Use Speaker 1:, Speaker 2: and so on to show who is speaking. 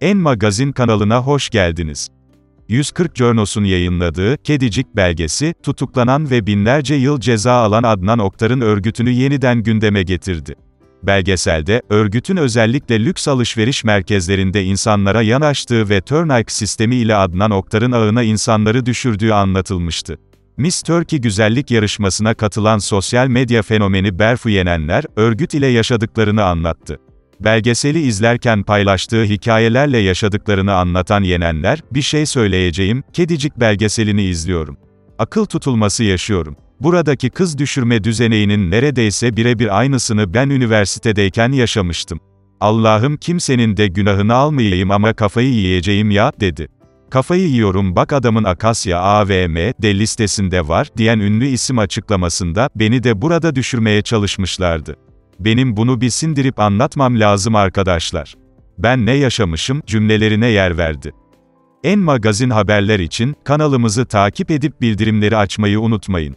Speaker 1: En Magazin kanalına hoş geldiniz. 140 Journos'un yayınladığı Kedicik belgesi, tutuklanan ve binlerce yıl ceza alan Adnan Oktar'ın örgütünü yeniden gündeme getirdi. Belgeselde, örgütün özellikle lüks alışveriş merkezlerinde insanlara yanaştığı ve Turnike sistemi ile Adnan Oktar'ın ağına insanları düşürdüğü anlatılmıştı. Miss Turkey güzellik yarışmasına katılan sosyal medya fenomeni Berfu Yenenler, örgüt ile yaşadıklarını anlattı. Belgeseli izlerken paylaştığı hikayelerle yaşadıklarını anlatan Yenenler, bir şey söyleyeceğim, Kedicik belgeselini izliyorum. Akıl tutulması yaşıyorum. Buradaki kız düşürme düzeneğinin neredeyse birebir aynısını ben üniversitedeyken yaşamıştım. Allah'ım kimsenin de günahını almayayım ama kafayı yiyeceğim ya, dedi. Kafayı yiyorum bak adamın Akasya AVM, de listesinde var, diyen ünlü isim açıklamasında, beni de burada düşürmeye çalışmışlardı. Benim bunu bir sindirip anlatmam lazım arkadaşlar. Ben ne yaşamışım, cümlelerine yer verdi. En magazin haberler için, kanalımızı takip edip bildirimleri açmayı unutmayın.